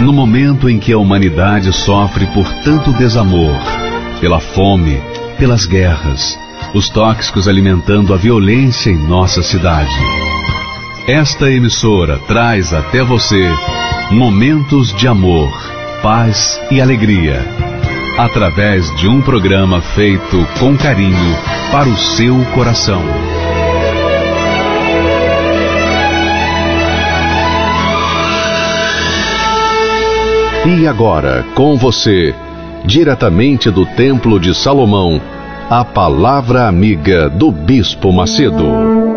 No momento em que a humanidade sofre por tanto desamor, pela fome, pelas guerras, os tóxicos alimentando a violência em nossa cidade. Esta emissora traz até você momentos de amor, paz e alegria, através de um programa feito com carinho para o seu coração. E agora, com você, diretamente do Templo de Salomão, a Palavra Amiga do Bispo Macedo.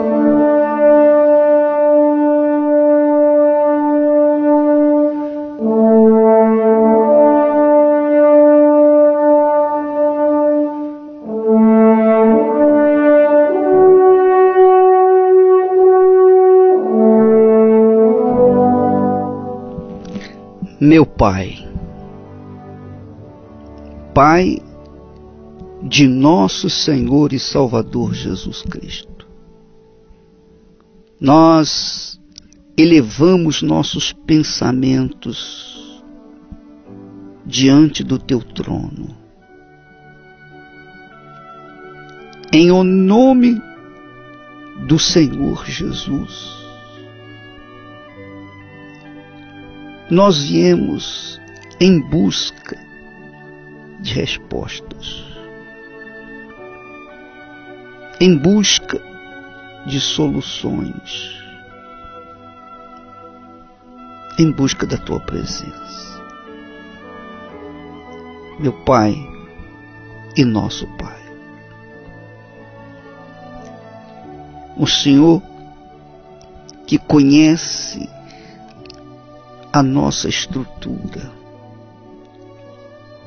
Meu Pai, Pai de nosso Senhor e Salvador Jesus Cristo. Nós elevamos nossos pensamentos diante do teu trono. Em o nome do Senhor Jesus, nós viemos em busca de respostas em busca de soluções, em busca da tua presença. Meu Pai e nosso Pai. O Senhor que conhece a nossa estrutura,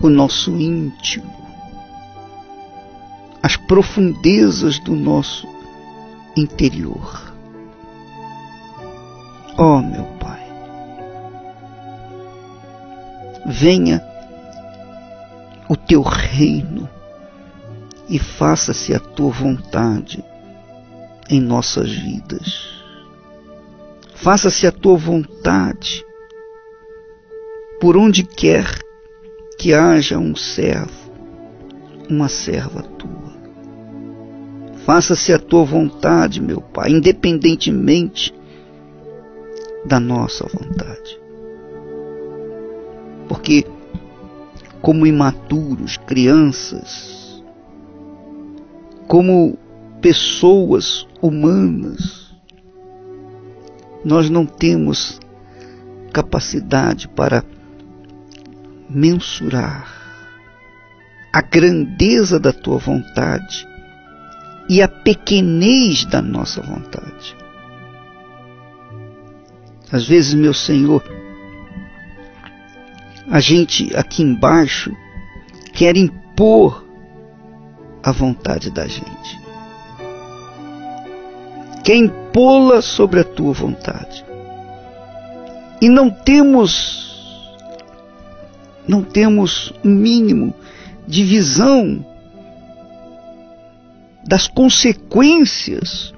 o nosso íntimo, as profundezas do nosso interior. Ó oh, meu Pai, venha o teu reino e faça-se a tua vontade em nossas vidas. Faça-se a tua vontade por onde quer que haja um servo, uma serva tua. Faça-se a tua vontade, meu Pai, independentemente da nossa vontade. Porque, como imaturos, crianças, como pessoas humanas, nós não temos capacidade para mensurar a grandeza da tua vontade e a pequenez da nossa vontade. Às vezes, meu Senhor, a gente aqui embaixo quer impor a vontade da gente. Quer impô-la sobre a tua vontade. E não temos não temos um mínimo de visão das consequências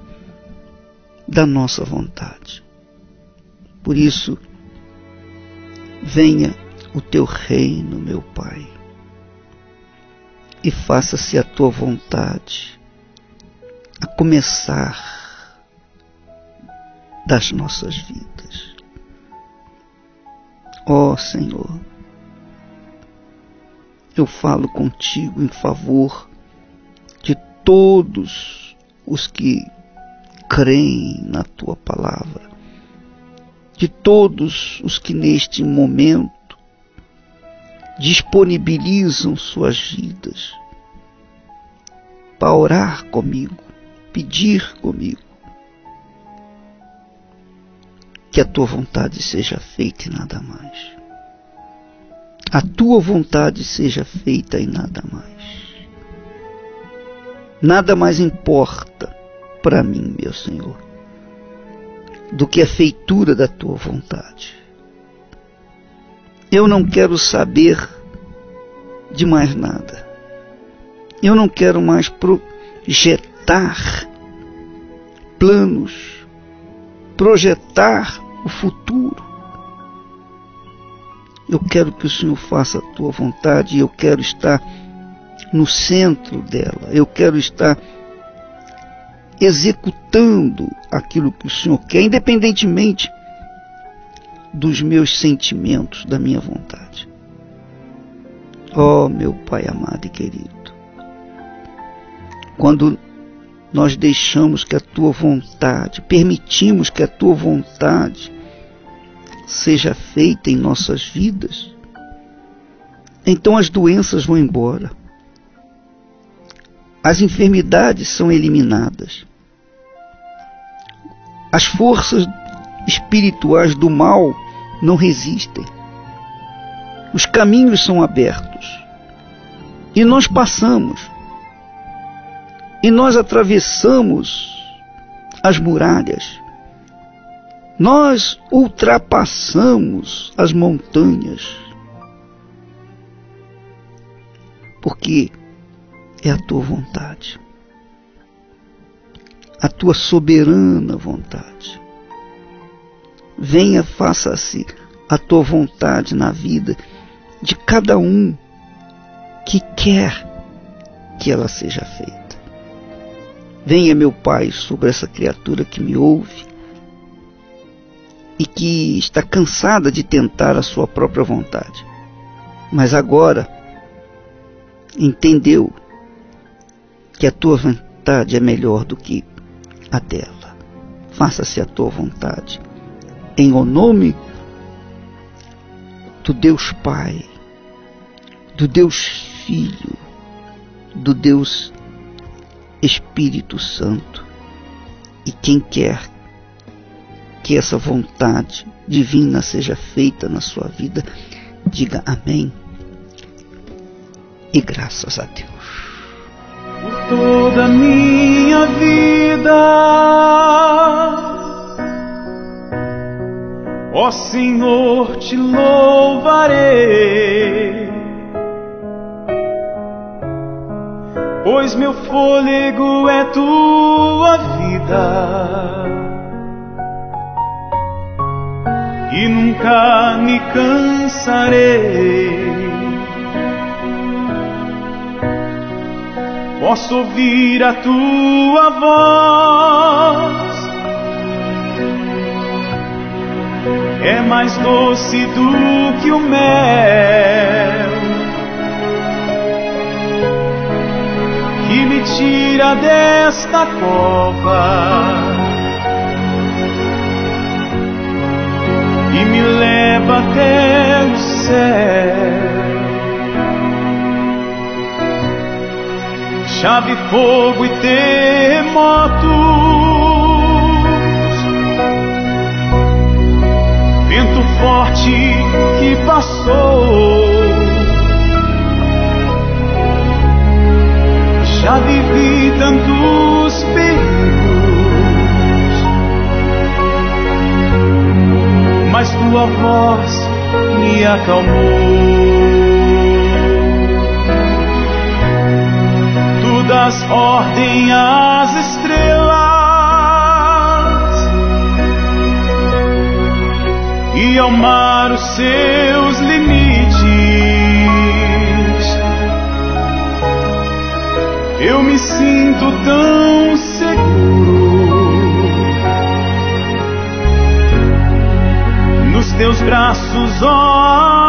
da nossa vontade. Por isso, venha o teu reino, meu Pai, e faça-se a tua vontade, a começar das nossas vidas. Ó oh, Senhor, eu falo contigo em favor todos os que creem na tua palavra, de todos os que neste momento disponibilizam suas vidas para orar comigo, pedir comigo. Que a tua vontade seja feita e nada mais. A tua vontade seja feita e nada mais. Nada mais importa para mim, meu Senhor, do que a feitura da tua vontade. Eu não quero saber de mais nada. Eu não quero mais projetar planos, projetar o futuro. Eu quero que o Senhor faça a tua vontade e eu quero estar no centro dela. Eu quero estar executando aquilo que o Senhor quer, independentemente dos meus sentimentos, da minha vontade. Oh, meu Pai amado e querido, quando nós deixamos que a tua vontade, permitimos que a tua vontade seja feita em nossas vidas, então as doenças vão embora, as enfermidades são eliminadas, as forças espirituais do mal não resistem, os caminhos são abertos. E nós passamos. E nós atravessamos as muralhas nós ultrapassamos as montanhas. Porque é a tua vontade. A tua soberana vontade. Venha, faça-se a tua vontade na vida de cada um que quer que ela seja feita. Venha, meu Pai, sobre essa criatura que me ouve e que está cansada de tentar a sua própria vontade. Mas agora entendeu que a tua vontade é melhor do que a dela. Faça-se a tua vontade. Em o nome do Deus Pai, do Deus Filho, do Deus Espírito Santo. E quem quer que essa vontade divina seja feita na sua vida. Diga amém e graças a Deus. Por toda a minha vida, ó Senhor, te louvarei. Pois meu fôlego é tua vida e nunca me cansarei. Posso ouvir a tua voz, é mais doce do que o mel. Que me tira desta cova e me leva até o céu. Chave, fogo e terremotos, vento forte que passou. Tua voz me acalmou. Tu das ordem às estrelas e ao mar os seus limites. Eu me sinto tão teus braços, ó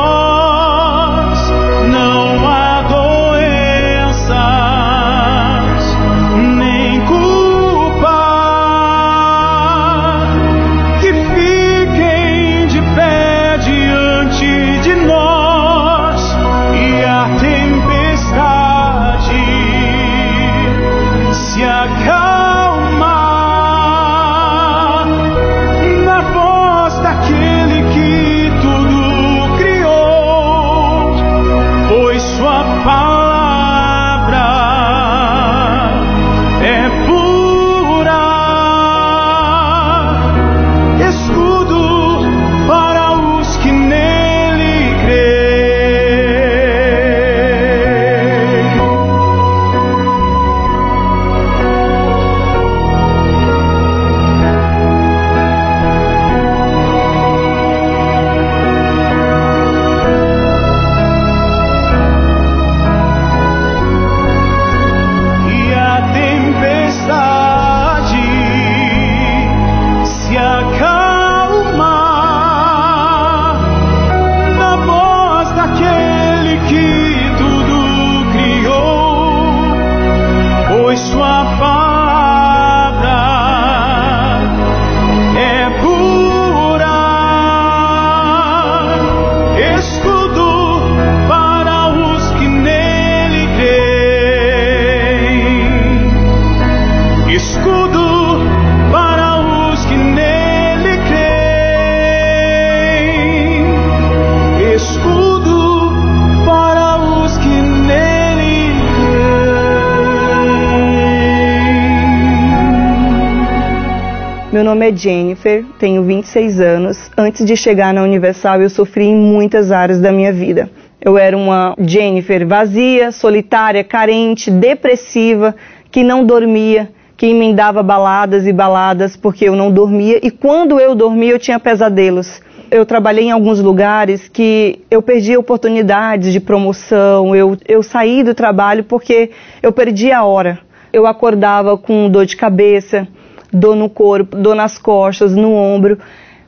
nome é Jennifer, tenho 26 anos. Antes de chegar na Universal, eu sofri em muitas áreas da minha vida. Eu era uma Jennifer vazia, solitária, carente, depressiva, que não dormia, que emendava baladas e baladas porque eu não dormia e quando eu dormia eu tinha pesadelos. Eu trabalhei em alguns lugares que eu perdi oportunidades de promoção, eu, eu saí do trabalho porque eu perdi a hora. Eu acordava com dor de cabeça, dor no corpo, dor nas costas, no ombro,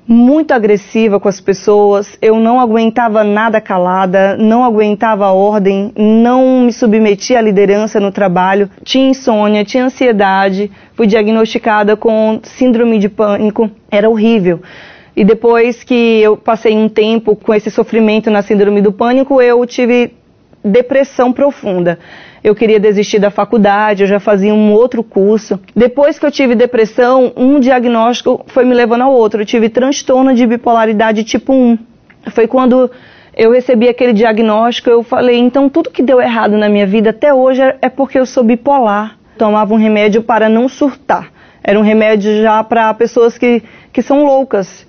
muito agressiva com as pessoas. Eu não aguentava nada calada, não aguentava ordem, não me submetia à liderança no trabalho. Tinha insônia, tinha ansiedade, fui diagnosticada com síndrome de pânico. Era horrível. E depois que eu passei um tempo com esse sofrimento na síndrome do pânico, eu tive depressão profunda eu queria desistir da faculdade, eu já fazia um outro curso. Depois que eu tive depressão, um diagnóstico foi me levando ao outro. Eu tive transtorno de bipolaridade tipo 1. Foi quando eu recebi aquele diagnóstico, eu falei, então tudo que deu errado na minha vida até hoje é porque eu sou bipolar. Tomava um remédio para não surtar. Era um remédio já para pessoas que, que são loucas.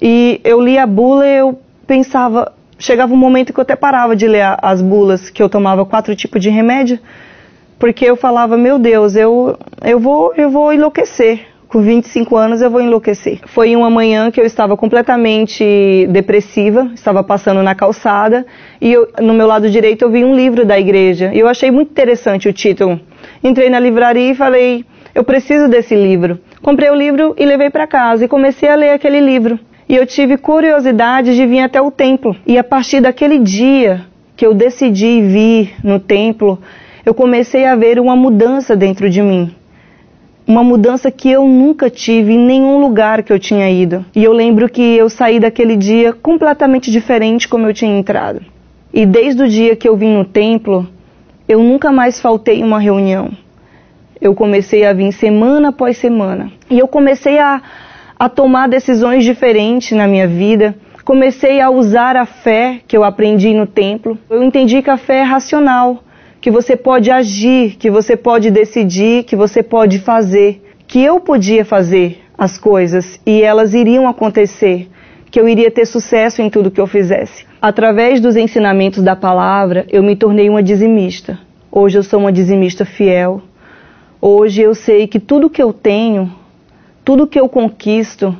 E eu li a bula e eu pensava, chegava um momento que eu até parava de ler as bulas, que eu tomava quatro tipos de remédio, porque eu falava, meu Deus, eu, eu, vou, eu vou enlouquecer. Com 25 anos eu vou enlouquecer. Foi uma manhã que eu estava completamente depressiva, estava passando na calçada e eu, no meu lado direito eu vi um livro da igreja. E eu achei muito interessante o título. Entrei na livraria e falei, eu preciso desse livro. Comprei o livro e levei para casa e comecei a ler aquele livro e eu tive curiosidade de vir até o templo. E a partir daquele dia que eu decidi vir no templo, eu comecei a ver uma mudança dentro de mim. Uma mudança que eu nunca tive em nenhum lugar que eu tinha ido. E eu lembro que eu saí daquele dia completamente diferente como eu tinha entrado. E desde o dia que eu vim no templo, eu nunca mais faltei uma reunião. eu comecei a vir semana após semana. E eu comecei a, a tomar decisões diferentes na minha vida. Comecei a usar a fé que eu aprendi no templo. Eu entendi que a fé é racional, que você pode agir, que você pode decidir, que você pode fazer, que eu podia fazer as coisas e elas iriam acontecer, que eu iria ter sucesso em tudo que eu fizesse. Através dos ensinamentos da palavra, eu me tornei uma dizimista. Hoje eu sou uma dizimista fiel. Hoje eu sei que tudo que eu tenho, tudo que eu conquisto,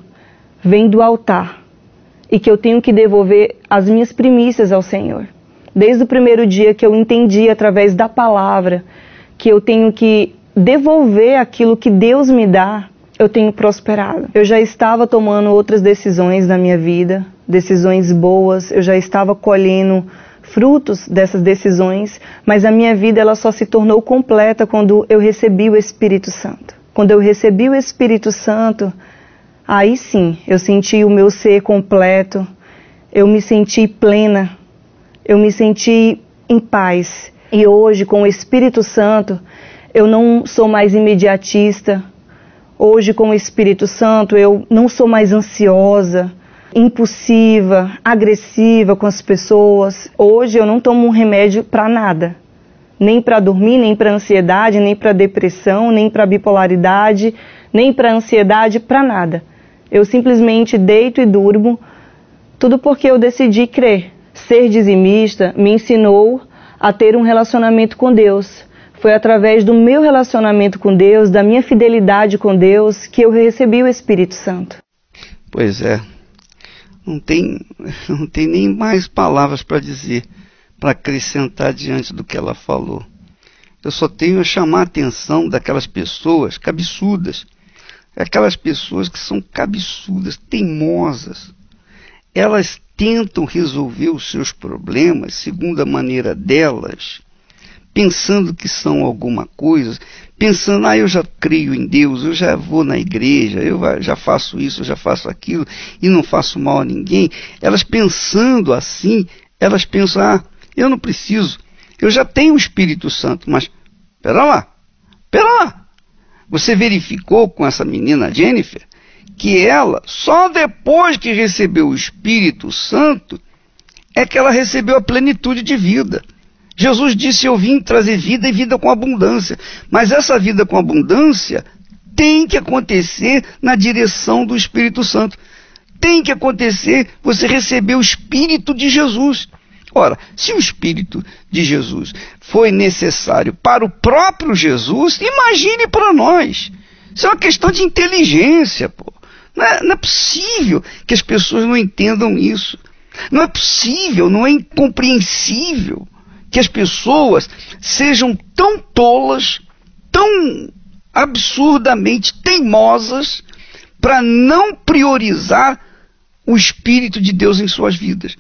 vem do altar e que eu tenho que devolver as minhas primícias ao Senhor. Desde o primeiro dia que eu entendi através da palavra que eu tenho que devolver aquilo que Deus me dá, eu tenho prosperado. Eu já estava tomando outras decisões na minha vida, decisões boas, eu já estava colhendo frutos dessas decisões, mas a minha vida ela só se tornou completa quando eu recebi o Espírito Santo. Quando eu recebi o Espírito Santo, aí sim eu senti o meu ser completo, eu me senti plena, eu me senti em paz. E hoje, com o Espírito Santo, eu não sou mais imediatista. Hoje, com o Espírito Santo, eu não sou mais ansiosa impulsiva, agressiva com as pessoas. Hoje eu não tomo um remédio para nada. Nem para dormir, nem para ansiedade, nem para depressão, nem para bipolaridade, nem para ansiedade, para nada. Eu simplesmente deito e durmo, tudo porque eu decidi crer. Ser dizimista me ensinou a ter um relacionamento com Deus. Foi através do meu relacionamento com Deus, da minha fidelidade com Deus, que eu recebi o Espírito Santo. Pois é, não tem, não tem nem mais palavras para dizer, para acrescentar diante do que ela falou. Eu só tenho a chamar a atenção daquelas pessoas cabeçudas, aquelas pessoas que são cabeçudas, teimosas. Elas tentam resolver os seus problemas segundo a maneira delas, pensando que são alguma coisa, pensando, ah, eu já creio em Deus, eu já vou na igreja, eu já faço isso, eu já faço aquilo e não faço mal a ninguém. Elas pensando assim, elas pensam, ah, eu não preciso, eu já tenho o Espírito Santo, mas pera lá, pera lá. Você verificou com essa menina Jennifer que ela, só depois que recebeu o Espírito Santo, é que ela recebeu a plenitude de vida. Jesus disse: Eu vim trazer vida e vida com abundância. Mas essa vida com abundância tem que acontecer na direção do Espírito Santo. Tem que acontecer você receber o Espírito de Jesus. Ora, se o Espírito de Jesus foi necessário para o próprio Jesus, imagine para nós. Isso é uma questão de inteligência, pô. Não é, não é possível que as pessoas não entendam isso. Não é possível, não é incompreensível que as pessoas sejam tão tolas, tão absurdamente teimosas para não priorizar o Espírito de Deus em suas vidas.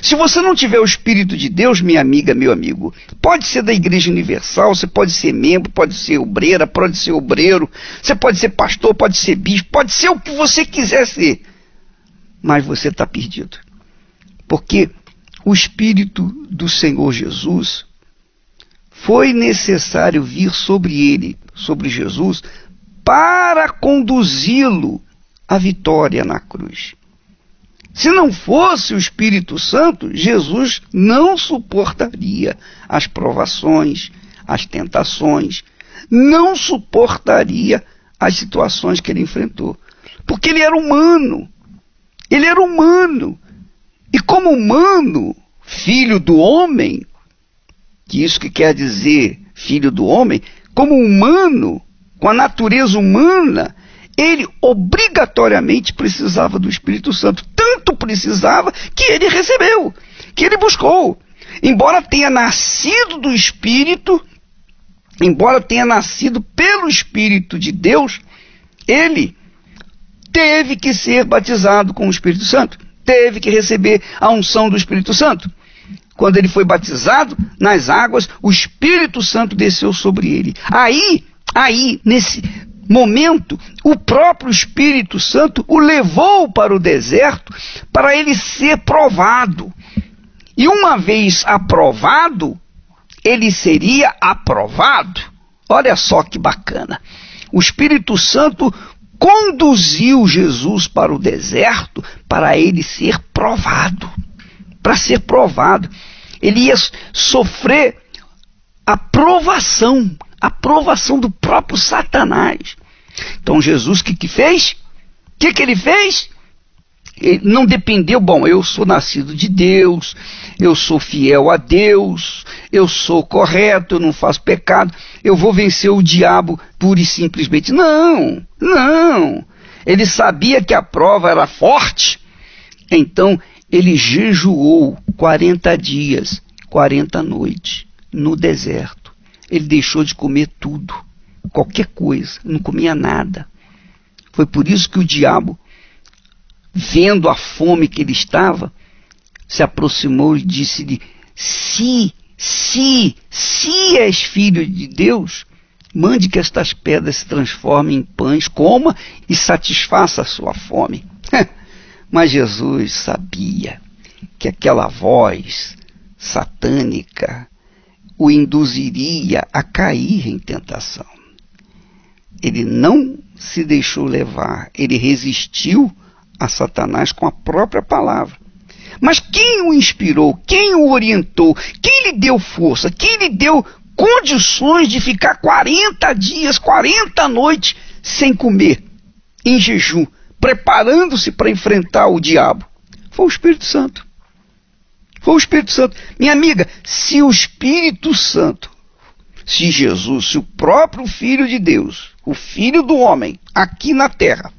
Se você não tiver o Espírito de Deus, minha amiga, meu amigo, pode ser da Igreja Universal, você pode ser membro, pode ser obreira, pode ser obreiro, você pode ser pastor, pode ser bispo, pode ser o que você quiser ser, mas você está perdido. Porque o Espírito do Senhor Jesus, foi necessário vir sobre ele, sobre Jesus, para conduzi-lo à vitória na cruz. Se não fosse o Espírito Santo, Jesus não suportaria as provações, as tentações, não suportaria as situações que ele enfrentou. Porque ele era humano. Ele era humano. E como humano, filho do homem, que isso que quer dizer filho do homem, como humano, com a natureza humana, ele obrigatoriamente precisava do Espírito Santo. Tanto precisava que ele recebeu, que ele buscou. Embora tenha nascido do Espírito, embora tenha nascido pelo Espírito de Deus, ele teve que ser batizado com o Espírito Santo teve que receber a unção do Espírito Santo. Quando ele foi batizado nas águas, o Espírito Santo desceu sobre ele. Aí, aí, nesse momento, o próprio Espírito Santo o levou para o deserto para ele ser provado. E uma vez aprovado, ele seria aprovado. Olha só que bacana. O Espírito Santo conduziu Jesus para o deserto para ele ser provado. Para ser provado. Ele ia sofrer a provação, a provação do próprio Satanás. Então Jesus o que, que fez? O que, que ele fez? Ele não dependeu, bom, eu sou nascido de Deus, eu sou fiel a Deus, eu sou correto, eu não faço pecado, eu vou vencer o diabo pura e simplesmente. Não, não. Ele sabia que a prova era forte, então ele jejuou 40 dias, 40 noites no deserto. Ele deixou de comer tudo, qualquer coisa, não comia nada. Foi por isso que o diabo, vendo a fome que ele estava, se aproximou e disse-lhe: Se, se, se és filho de Deus, mande que estas pedras se transformem em pães, coma e satisfaça a sua fome. Mas Jesus sabia que aquela voz satânica o induziria a cair em tentação. Ele não se deixou levar, ele resistiu a Satanás com a própria palavra. Mas quem o inspirou, quem o orientou, quem lhe deu força, quem lhe deu condições de ficar 40 dias, 40 noites sem comer, em jejum, preparando-se para enfrentar o diabo? Foi o Espírito Santo. Foi o Espírito Santo. Minha amiga, se o Espírito Santo, se Jesus, se o próprio Filho de Deus, o Filho do homem, aqui na terra,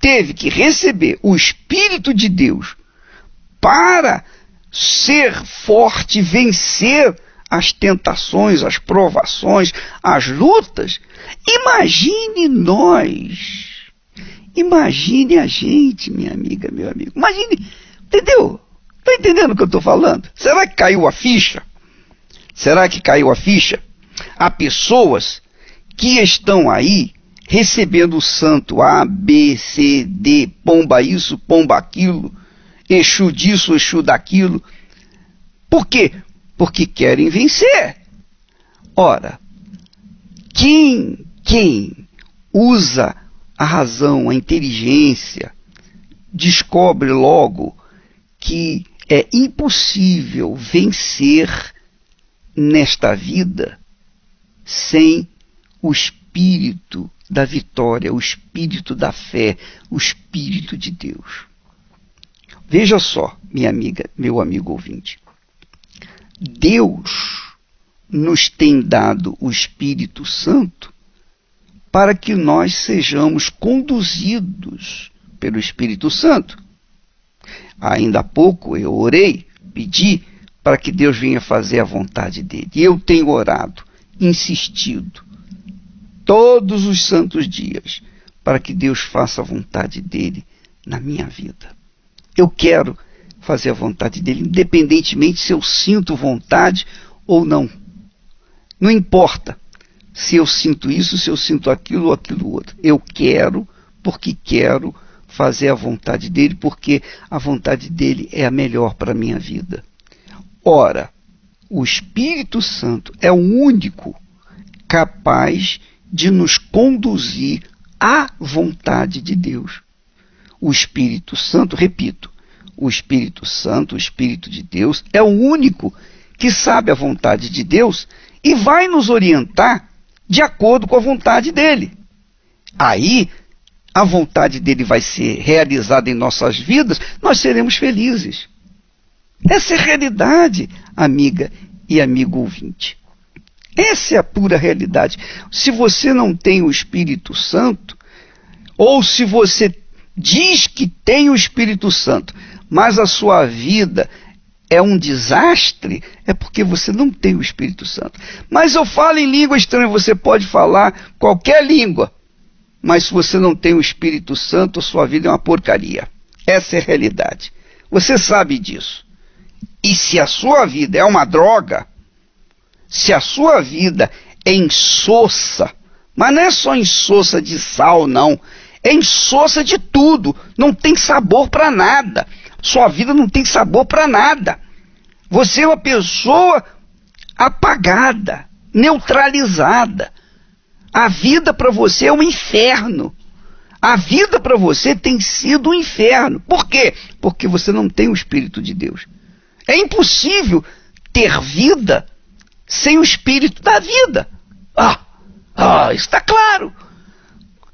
teve que receber o Espírito de Deus para ser forte, vencer as tentações, as provações, as lutas, imagine nós. Imagine a gente, minha amiga, meu amigo. Imagine, entendeu? Está entendendo o que eu estou falando? Será que caiu a ficha? Será que caiu a ficha? Há pessoas que estão aí recebendo o santo A, B, C, D, pomba isso, pomba aquilo, Exu disso, Exu daquilo. Por quê? Porque querem vencer. Ora, quem, quem usa a razão, a inteligência, descobre logo que é impossível vencer nesta vida sem o espírito da vitória, o espírito da fé, o espírito de Deus. Veja só, minha amiga, meu amigo ouvinte. Deus nos tem dado o Espírito Santo para que nós sejamos conduzidos pelo Espírito Santo. Ainda há pouco eu orei, pedi para que Deus venha fazer a vontade dele. Eu tenho orado, insistido, todos os santos dias, para que Deus faça a vontade dele na minha vida. Eu quero fazer a vontade dele, independentemente se eu sinto vontade ou não. Não importa se eu sinto isso, se eu sinto aquilo ou aquilo outro. Eu quero porque quero fazer a vontade dele, porque a vontade dele é a melhor para a minha vida. Ora, o Espírito Santo é o único capaz de nos conduzir à vontade de Deus. O Espírito Santo, repito, o Espírito Santo, o Espírito de Deus, é o único que sabe a vontade de Deus e vai nos orientar de acordo com a vontade dele. Aí a vontade dele vai ser realizada em nossas vidas, nós seremos felizes. Essa é a realidade, amiga e amigo ouvinte. Essa é a pura realidade. Se você não tem o Espírito Santo, ou se você diz que tem o Espírito Santo, mas a sua vida é um desastre, é porque você não tem o Espírito Santo. Mas eu falo em língua estranha, você pode falar qualquer língua, mas se você não tem o Espírito Santo, sua vida é uma porcaria. Essa é a realidade. Você sabe disso. E se a sua vida é uma droga, se a sua vida é insossa, mas não é só insossa de sal, não. É insossa de tudo. Não tem sabor para nada. Sua vida não tem sabor para nada. Você é uma pessoa apagada. neutralizada. A vida para você é um inferno. A vida para você tem sido um inferno. Por quê? Porque você não tem o Espírito de Deus. É impossível ter vida sem o Espírito da vida. Ah, ah está claro.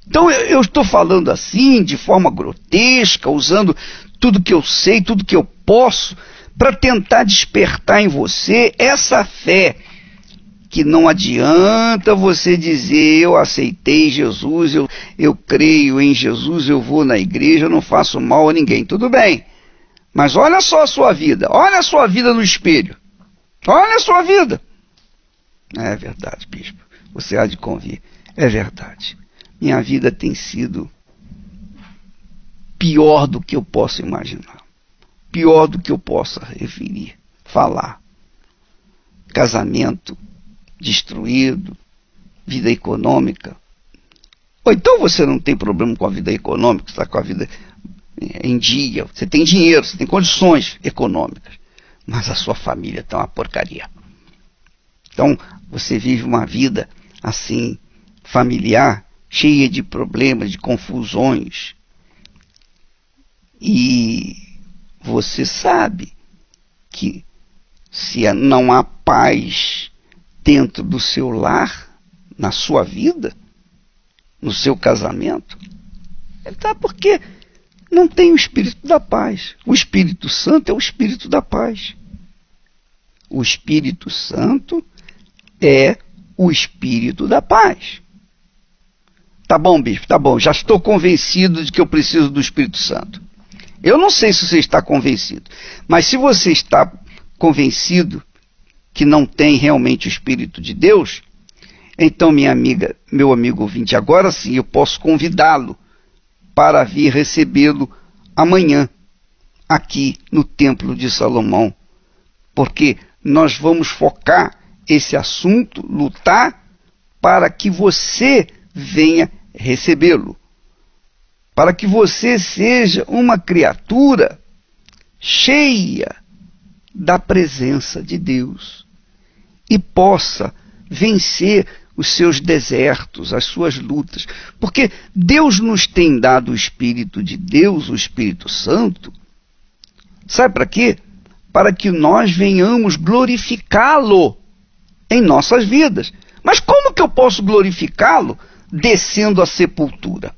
Então eu, eu estou falando assim, de forma grotesca, usando tudo que eu sei, tudo que eu posso, para tentar despertar em você essa fé que não adianta você dizer eu aceitei Jesus, eu, eu creio em Jesus, eu vou na igreja, eu não faço mal a ninguém. Tudo bem. Mas olha só a sua vida, olha a sua vida no espelho. Olha a sua vida. É verdade, bispo. Você há de convir. É verdade. Minha vida tem sido pior do que eu posso imaginar. Pior do que eu possa referir, falar. Casamento destruído, vida econômica. Ou então você não tem problema com a vida econômica, está com a vida em dia, você tem dinheiro, você tem condições econômicas, mas a sua família está uma porcaria. Então você vive uma vida assim, familiar, cheia de problemas, de confusões. E você sabe que se não há paz dentro do seu lar, na sua vida, no seu casamento? Tá porque não tem o espírito da paz. O Espírito Santo é o espírito da paz. O Espírito Santo é o espírito da paz. Tá bom, bispo, tá bom. Já estou convencido de que eu preciso do Espírito Santo. Eu não sei se você está convencido, mas se você está convencido que não tem realmente o Espírito de Deus, então, minha amiga, meu amigo ouvinte, agora sim eu posso convidá-lo para vir recebê-lo amanhã, aqui no Templo de Salomão, porque nós vamos focar esse assunto, lutar para que você venha recebê-lo, para que você seja uma criatura cheia da presença de Deus e possa vencer os seus desertos, as suas lutas. Porque Deus nos tem dado o Espírito de Deus, o Espírito Santo. Sabe para quê? Para que nós venhamos glorificá-lo em nossas vidas. Mas como que eu posso glorificá-lo descendo à sepultura?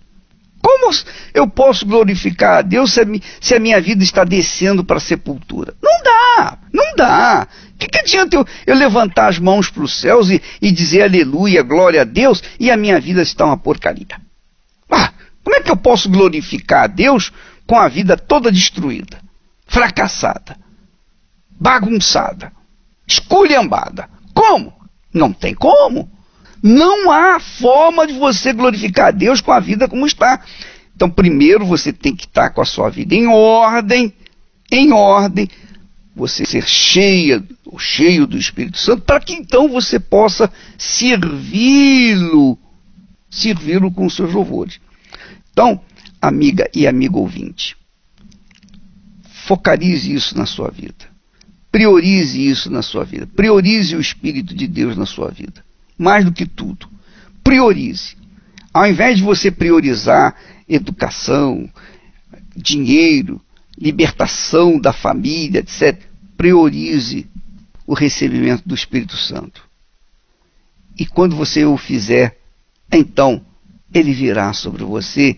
Como eu posso glorificar a Deus se a, se a minha vida está descendo para a sepultura? Não dá, não dá. Que, que adianta eu, eu, levantar as mãos para os céus e, e, dizer aleluia, glória a Deus, e a minha vida está uma porcaria? Ah, como é que eu posso glorificar a Deus com a vida toda destruída, fracassada, bagunçada, esculhambada? Como? Não tem como. Não há forma de você glorificar a Deus com a vida como está. Então, primeiro você tem que estar com a sua vida em ordem, em ordem, você ser cheia, ou cheio do Espírito Santo, para que então você possa servi-lo, servi-lo com os seus louvores. Então, amiga e amigo ouvinte, focalize isso na sua vida. Priorize isso na sua vida. Priorize o Espírito de Deus na sua vida mais do que tudo. Priorize. Ao invés de você priorizar educação, dinheiro, libertação da família, etc., priorize o recebimento do Espírito Santo. E quando você o fizer, então ele virá sobre você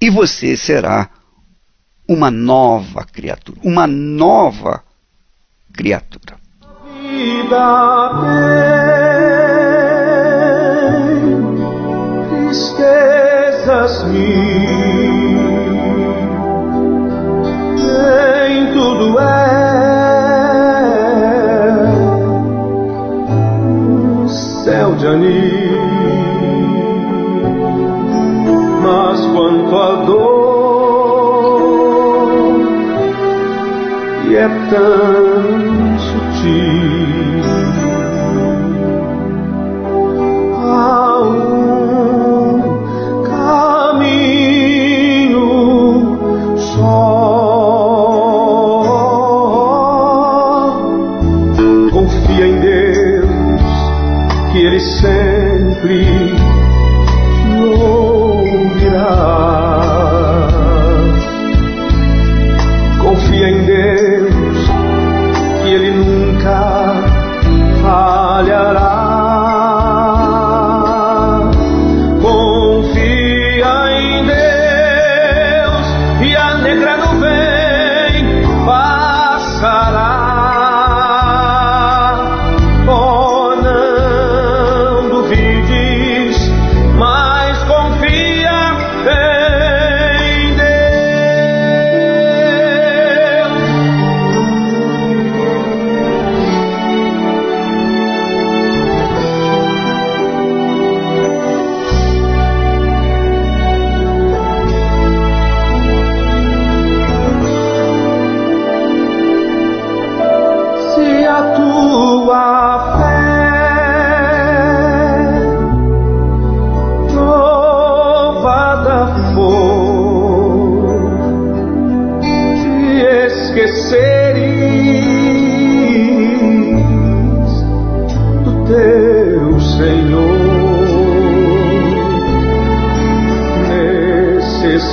e você será uma nova criatura, uma nova criatura. Vida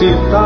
e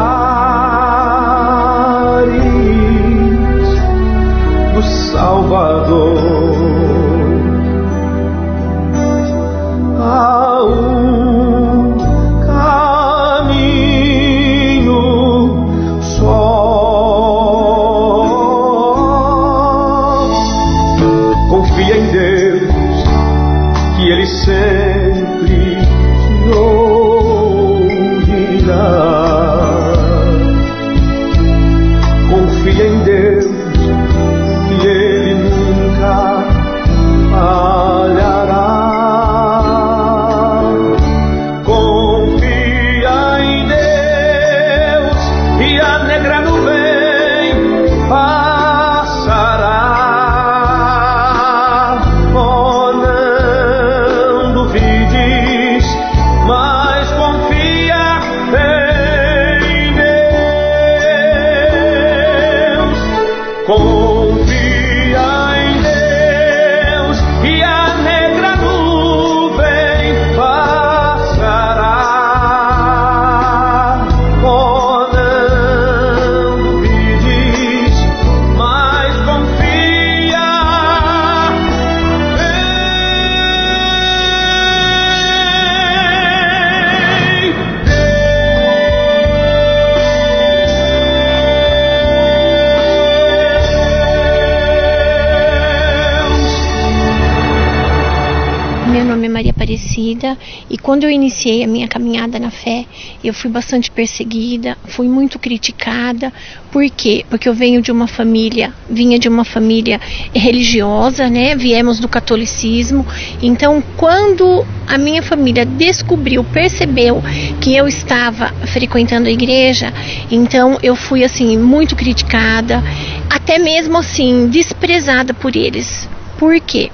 quando eu iniciei a minha caminhada na fé, eu fui bastante perseguida, fui muito criticada. Por quê? Porque eu venho de uma família, vinha de uma família religiosa, né? Viemos do catolicismo. Então, quando a minha família descobriu, percebeu que eu estava frequentando a igreja, então eu fui assim muito criticada, até mesmo assim desprezada por eles. Por quê?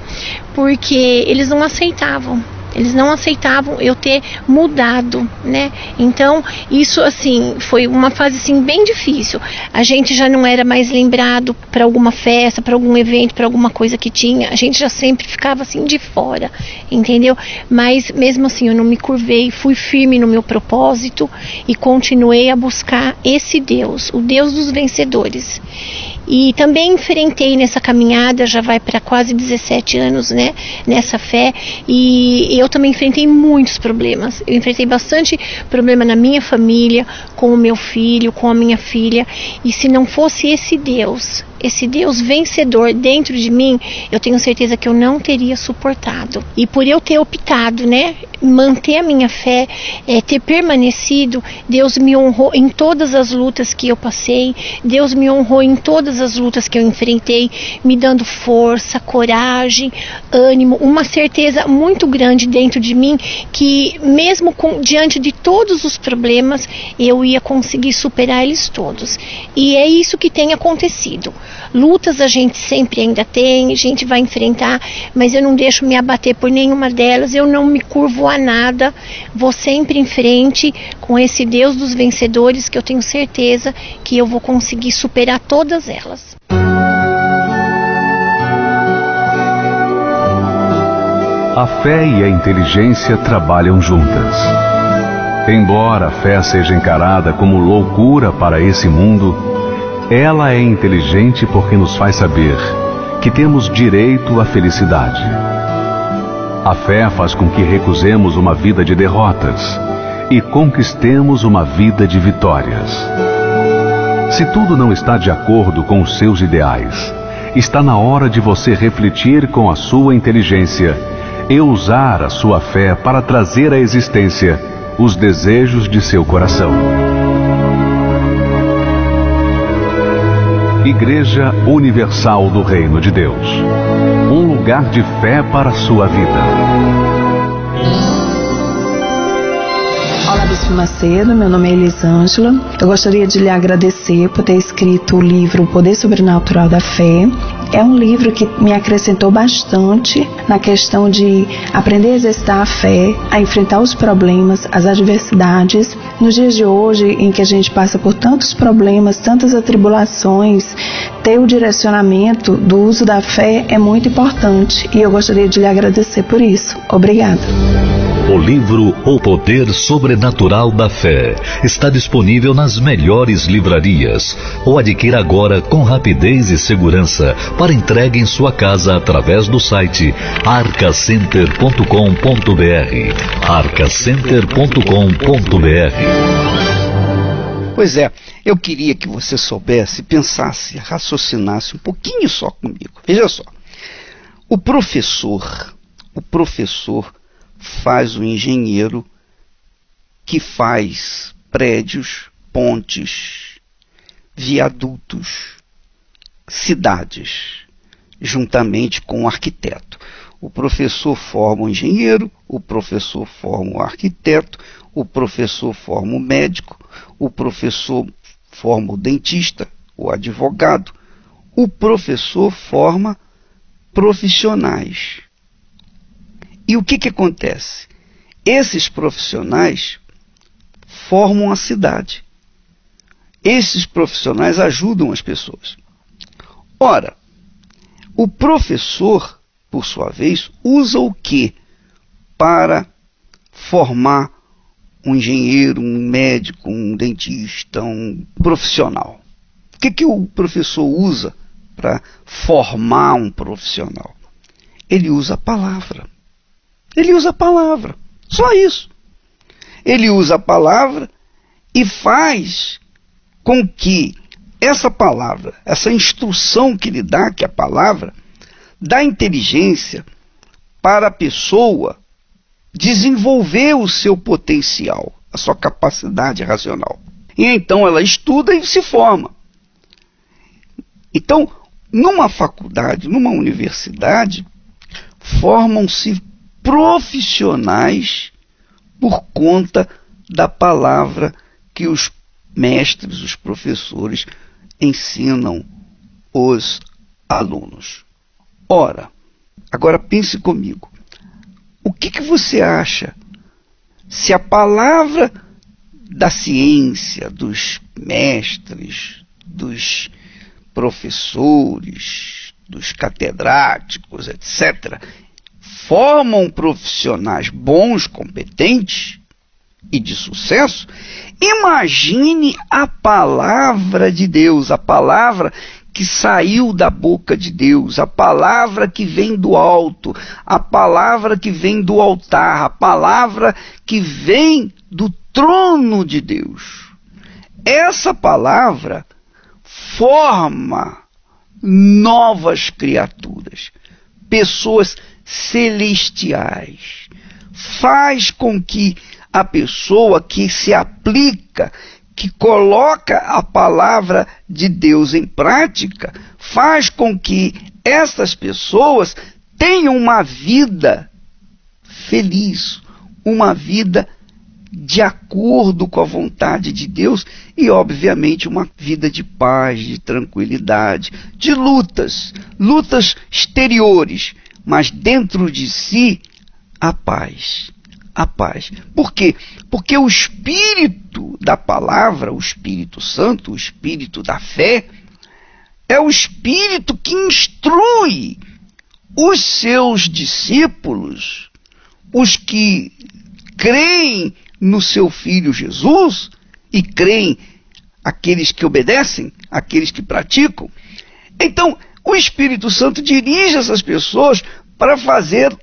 Porque eles não aceitavam. Eles não aceitavam eu ter mudado, né? Então, isso assim, foi uma fase assim bem difícil. A gente já não era mais lembrado para alguma festa, para algum evento, para alguma coisa que tinha. A gente já sempre ficava assim de fora, entendeu? Mas mesmo assim, eu não me curvei, fui firme no meu propósito e continuei a buscar esse Deus, o Deus dos vencedores. E também enfrentei nessa caminhada, já vai para quase 17 anos, né, nessa fé, e eu também enfrentei muitos problemas. Eu enfrentei bastante problema na minha família, com o meu filho, com a minha filha, e se não fosse esse Deus esse Deus vencedor dentro de mim, eu tenho certeza que eu não teria suportado. E por eu ter optado, né, manter a minha fé, é, ter permanecido, Deus me honrou em todas as lutas que eu passei, Deus me honrou em todas as lutas que eu enfrentei, me dando força, coragem, ânimo, uma certeza muito grande dentro de mim que mesmo com, diante de todos os problemas, eu ia conseguir superar eles todos. E é isso que tem acontecido. Lutas a gente sempre ainda tem, a gente vai enfrentar, mas eu não deixo me abater por nenhuma delas, eu não me curvo a nada, vou sempre em frente com esse Deus dos vencedores que eu tenho certeza que eu vou conseguir superar todas elas. A fé e a inteligência trabalham juntas. Embora a fé seja encarada como loucura para esse mundo, ela é inteligente porque nos faz saber que temos direito à felicidade. A fé faz com que recusemos uma vida de derrotas e conquistemos uma vida de vitórias. Se tudo não está de acordo com os seus ideais, está na hora de você refletir com a sua inteligência e usar a sua fé para trazer à existência os desejos de seu coração. Igreja Universal do Reino de Deus um lugar de fé para a sua vida. Olá, Bispo Macedo, meu nome é Elisângela. Eu gostaria de lhe agradecer por ter escrito o livro Poder Sobrenatural da Fé. É um livro que me acrescentou bastante na questão de aprender a exercitar a fé, a enfrentar os problemas, as adversidades. Nos dias de hoje, em que a gente passa por tantos problemas, tantas atribulações, ter o direcionamento do uso da fé é muito importante e eu gostaria de lhe agradecer por isso. Obrigada. O livro O Poder Sobrenatural da Fé está disponível nas melhores livrarias ou adquira agora com rapidez e segurança para entrega em sua casa através do site arcacenter.com.br. arcacenter.com.br. Pois é, eu queria que você soubesse, pensasse, raciocinasse um pouquinho só comigo. Veja só. O professor, o professor faz o engenheiro que faz prédios, pontes, viadutos, cidades, juntamente com o arquiteto. O professor forma o engenheiro, o professor forma o arquiteto, o professor forma o médico, o professor forma o dentista, o advogado. O professor forma profissionais. E o que, que acontece? Esses profissionais formam a cidade. Esses profissionais ajudam as pessoas. Ora, o professor, por sua vez, usa o que para formar um engenheiro, um médico, um dentista, um profissional? O que, que o professor usa para formar um profissional? Ele usa a palavra. Ele usa a palavra. Só isso. Ele usa a palavra e faz com que essa palavra, essa instrução que lhe dá, que é a palavra, dá inteligência para a pessoa desenvolver o seu potencial, a sua capacidade racional. E então ela estuda e se forma. Então, numa faculdade, numa universidade, formam-se profissionais por conta da palavra que os mestres, os professores ensinam os alunos. Ora, agora pense comigo. O que, que você acha se a palavra da ciência, dos mestres, dos professores, dos catedráticos, etc., formam profissionais bons, competentes e de sucesso, imagine a palavra de Deus, a palavra que saiu da boca de Deus, a palavra que vem do alto, a palavra que vem do altar, a palavra que vem do trono de Deus. Essa palavra forma novas criaturas, pessoas celestiais. Faz com que a pessoa que se aplica, que coloca a palavra de Deus em prática, faz com que essas pessoas tenham uma vida feliz, uma vida de acordo com a vontade de Deus e, obviamente, uma vida de paz, de tranquilidade, de lutas, lutas exteriores, mas dentro de si a paz. A paz. Por quê? Porque o espírito da palavra, o Espírito Santo, o espírito da fé, é o espírito que instrui os seus discípulos, os que creem no seu filho Jesus e creem aqueles que obedecem, aqueles que praticam. Então, o Espírito Santo dirige essas pessoas para fazer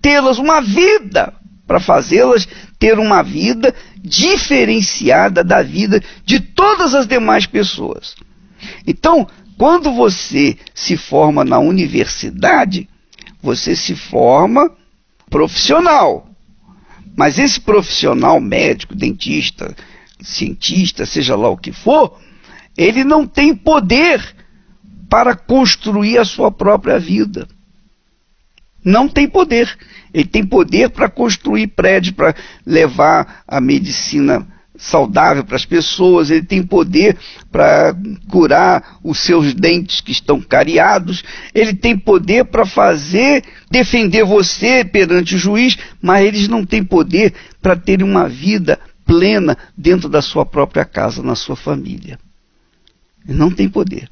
tê-las uma vida, para fazê-las ter uma vida diferenciada da vida de todas as demais pessoas. Então, quando você se forma na universidade, você se forma profissional. Mas esse profissional médico, dentista, cientista, seja lá o que for, ele não tem poder para construir a sua própria vida. Não tem poder. Ele tem poder para construir prédios, para levar a medicina saudável para as pessoas, ele tem poder para curar os seus dentes que estão cariados, ele tem poder para fazer, defender você perante o juiz, mas eles não têm poder para ter uma vida plena dentro da sua própria casa, na sua família. Não tem poder.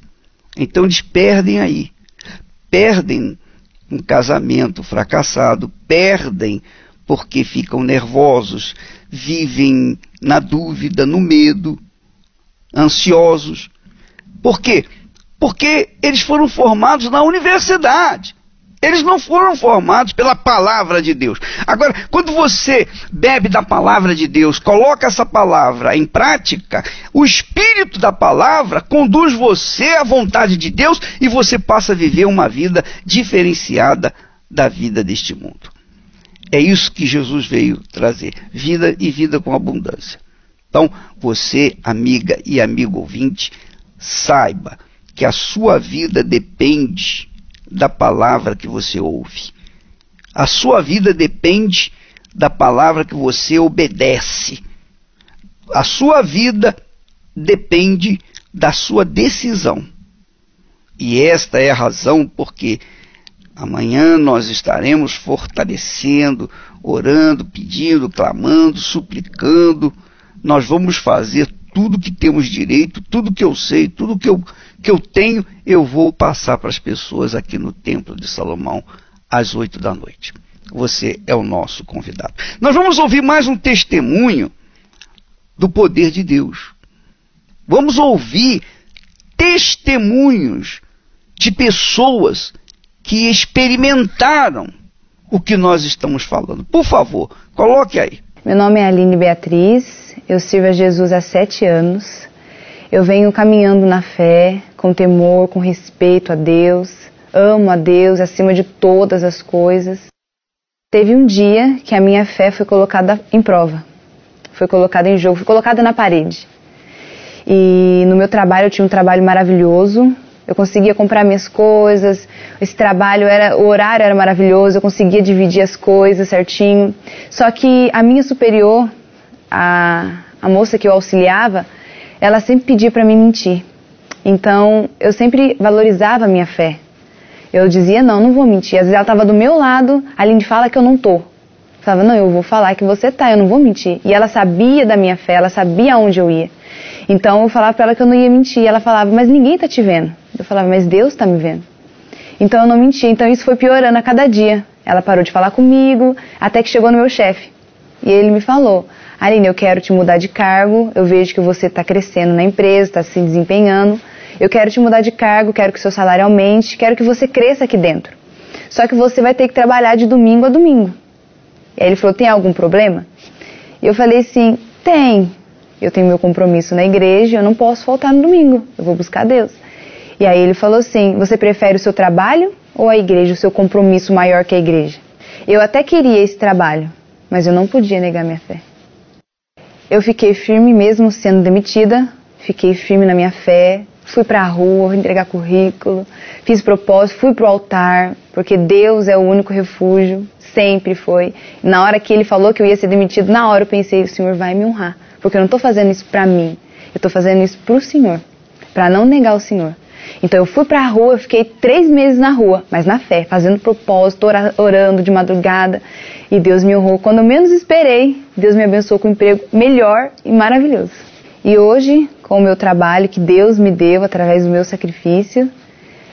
Então eles perdem aí. Perdem um casamento fracassado, perdem porque ficam nervosos, vivem na dúvida, no medo, ansiosos. Por quê? Porque eles foram formados na universidade. Eles não foram formados pela palavra de Deus. Agora, quando você bebe da palavra de Deus, coloca essa palavra em prática, o espírito da palavra conduz você à vontade de Deus e você passa a viver uma vida diferenciada da vida deste mundo. É isso que Jesus veio trazer: vida e vida com abundância. Então, você, amiga e amigo ouvinte, saiba que a sua vida depende da palavra que você ouve. A sua vida depende da palavra que você obedece. A sua vida depende da sua decisão. E esta é a razão porque amanhã nós estaremos fortalecendo, orando, pedindo, clamando, suplicando. Nós vamos fazer tudo que temos direito, tudo que eu sei, tudo que eu, que eu tenho, eu vou passar para as pessoas aqui no Templo de Salomão às oito da noite. Você é o nosso convidado. Nós vamos ouvir mais um testemunho do poder de Deus. Vamos ouvir testemunhos de pessoas que experimentaram o que nós estamos falando. Por favor, coloque aí. Meu nome é Aline Beatriz, eu sirvo a Jesus há sete anos. Eu venho caminhando na fé, com temor, com respeito a Deus, amo a Deus acima de todas as coisas. Teve um dia que a minha fé foi colocada em prova, foi colocada em jogo, foi colocada na parede. E no meu trabalho eu tinha um trabalho maravilhoso, eu conseguia comprar minhas coisas, esse trabalho era, o horário era maravilhoso, eu conseguia dividir as coisas certinho. Só que a minha superior, a, a moça que eu auxiliava, ela sempre pedia para mim mentir. Então eu sempre valorizava a minha fé. Eu dizia, não, não vou mentir. Às vezes ela estava do meu lado, a Lindy fala que eu não tô. Falava, não, eu vou falar que você tá, eu não vou mentir. E ela sabia da minha fé, ela sabia aonde eu ia. Então eu falava para ela que eu não ia mentir. Ela falava, mas ninguém tá te vendo. Eu falava, mas Deus está me vendo. Então eu não menti. Então isso foi piorando a cada dia. Ela parou de falar comigo, até que chegou no meu chefe. E ele me falou: Aline, eu quero te mudar de cargo. Eu vejo que você está crescendo na empresa, está se desempenhando. Eu quero te mudar de cargo, quero que seu salário aumente, quero que você cresça aqui dentro. Só que você vai ter que trabalhar de domingo a domingo. E aí ele falou: Tem algum problema? E eu falei assim: Tem. Eu tenho meu compromisso na igreja, eu não posso faltar no domingo. Eu vou buscar Deus. E aí ele falou assim: Você prefere o seu trabalho ou a igreja, o seu compromisso maior que a igreja? Eu até queria esse trabalho, mas eu não podia negar minha fé. Eu fiquei firme mesmo sendo demitida, fiquei firme na minha fé, fui para a rua entregar currículo, fiz propósito, fui para o altar, porque Deus é o único refúgio, sempre foi. Na hora que ele falou que eu ia ser demitido, na hora eu pensei: o Senhor vai me honrar, porque eu não estou fazendo isso para mim, eu estou fazendo isso para o Senhor, para não negar o Senhor. Então eu fui para a rua, eu fiquei três meses na rua, mas na fé, fazendo propósito, orando de madrugada. E Deus me honrou. Quando eu menos esperei, Deus me abençoou com um emprego melhor e maravilhoso. E hoje, com o meu trabalho que Deus me deu através do meu sacrifício,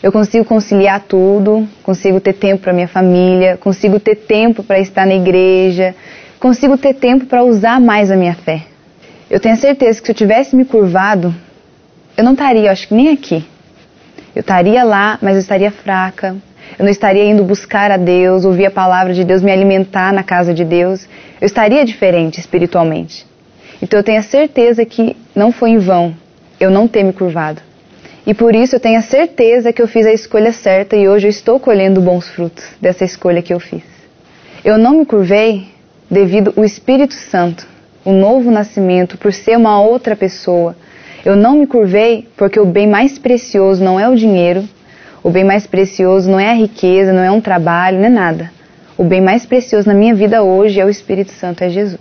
Eu consigo conciliar tudo, consigo ter tempo para minha família, consigo ter tempo para estar na igreja, consigo ter tempo para usar mais a minha fé. Eu tenho certeza que se eu tivesse me curvado, eu não estaria, acho que nem aqui. Eu estaria lá, mas eu estaria fraca. Eu não estaria indo buscar a Deus, ouvir a palavra de Deus, me alimentar na casa de Deus. Eu estaria diferente espiritualmente. Então eu tenho a certeza que não foi em vão eu não ter me curvado. E por isso eu tenho a certeza que eu fiz a escolha certa e hoje eu estou colhendo bons frutos dessa escolha que eu fiz. Eu não me curvei devido ao Espírito Santo, o novo nascimento, por ser uma outra pessoa. Eu não me curvei porque o bem mais precioso não é o dinheiro, o bem mais precioso não é a riqueza, não é um trabalho, não é nada. O bem mais precioso na minha vida hoje é o Espírito Santo, é Jesus.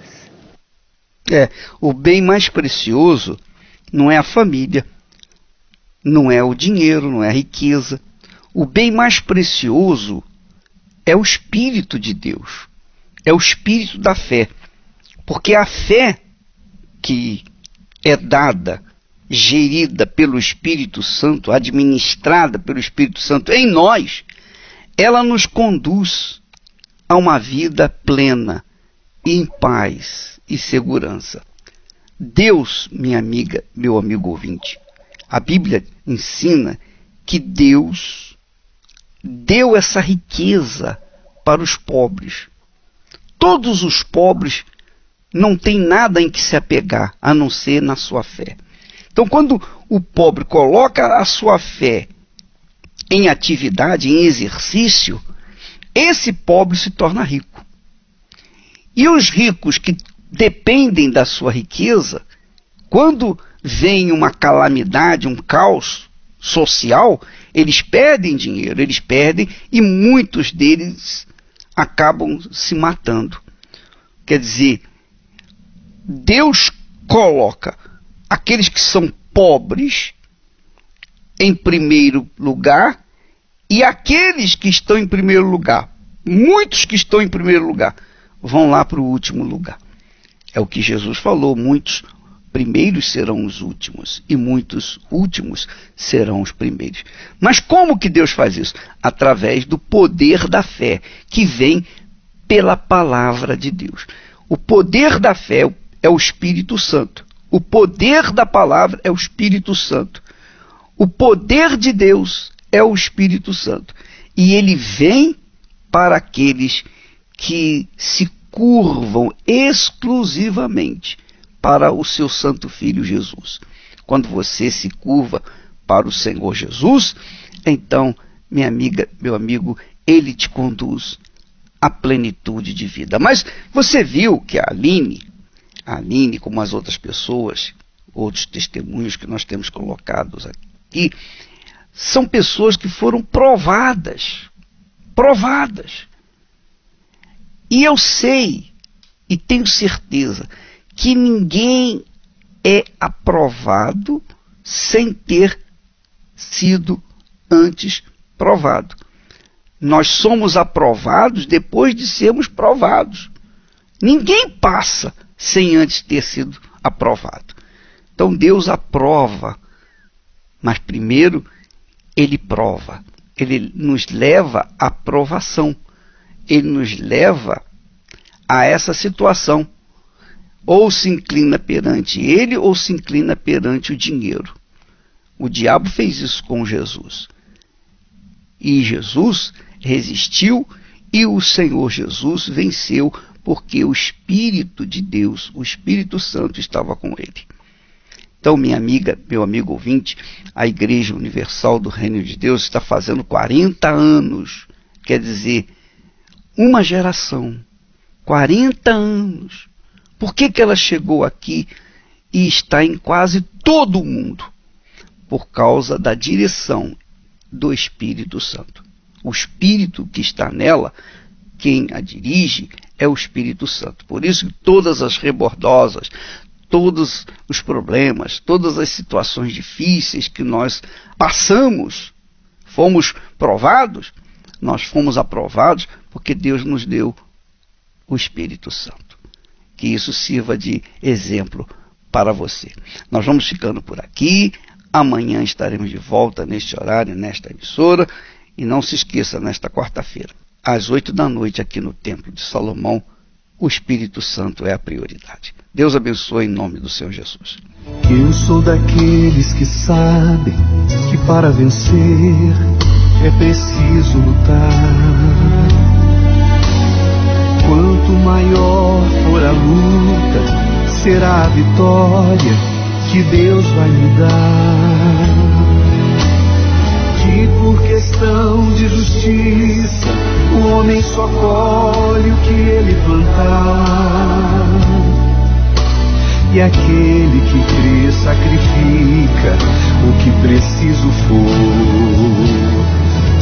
É, o bem mais precioso não é a família, não é o dinheiro, não é a riqueza. O bem mais precioso é o Espírito de Deus, é o Espírito da fé. Porque a fé que é dada, gerida pelo Espírito Santo, administrada pelo Espírito Santo em nós, ela nos conduz a uma vida plena, em paz e segurança. Deus, minha amiga, meu amigo ouvinte, a Bíblia ensina que Deus deu essa riqueza para os pobres. Todos os pobres não têm nada em que se apegar a não ser na sua fé. Então, quando o pobre coloca a sua fé em atividade, em exercício, esse pobre se torna rico. E os ricos que dependem da sua riqueza, quando vem uma calamidade, um caos social, eles perdem dinheiro, eles perdem e muitos deles acabam se matando. Quer dizer, Deus coloca aqueles que são pobres em primeiro lugar e aqueles que estão em primeiro lugar, muitos que estão em primeiro lugar, vão lá para o último lugar. É o que Jesus falou: muitos primeiros serão os últimos e muitos últimos serão os primeiros. Mas como que Deus faz isso? Através do poder da fé, que vem pela palavra de Deus. O poder da fé é o Espírito Santo. O poder da palavra é o Espírito Santo. O poder de Deus é o Espírito Santo. E ele vem para aqueles que se curvam exclusivamente para o seu Santo Filho Jesus. Quando você se curva para o Senhor Jesus, então, minha amiga, meu amigo, ele te conduz à plenitude de vida. Mas você viu que a Aline, a Aline, como as outras pessoas, outros testemunhos que nós temos colocados aqui, são pessoas que foram provadas. Provadas. E eu sei e tenho certeza que ninguém é aprovado sem ter sido antes provado. Nós somos aprovados depois de sermos provados. Ninguém passa sem antes ter sido aprovado. Então Deus aprova, mas primeiro ele prova. Ele nos leva à provação ele nos leva a essa situação. Ou se inclina perante ele, ou se inclina perante o dinheiro. O diabo fez isso com Jesus. E Jesus resistiu, e o Senhor Jesus venceu, porque o Espírito de Deus, o Espírito Santo, estava com ele. Então, minha amiga, meu amigo ouvinte, a Igreja Universal do Reino de Deus está fazendo 40 anos. Quer dizer, uma geração, 40 anos. Por que, que ela chegou aqui e está em quase todo o mundo? Por causa da direção do Espírito Santo. O Espírito que está nela, quem a dirige, é o Espírito Santo. Por isso que todas as rebordosas, todos os problemas, todas as situações difíceis que nós passamos, fomos provados, nós fomos aprovados porque Deus nos deu o Espírito Santo. Que isso sirva de exemplo para você. Nós vamos ficando por aqui. Amanhã estaremos de volta neste horário, nesta emissora. E não se esqueça, nesta quarta-feira, às oito da noite, aqui no Templo de Salomão, o Espírito Santo é a prioridade. Deus abençoe em nome do Senhor Jesus. Eu sou daqueles que sabem que para vencer é preciso lutar. Quanto maior for a luta, será a vitória que Deus vai me dar. Que por questão de justiça, o homem só colhe o que ele plantar. E aquele que crê sacrifica o que preciso for.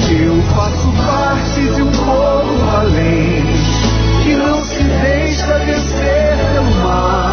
Eu faço parte de um povo valente que não se deixa vencer pelo mal.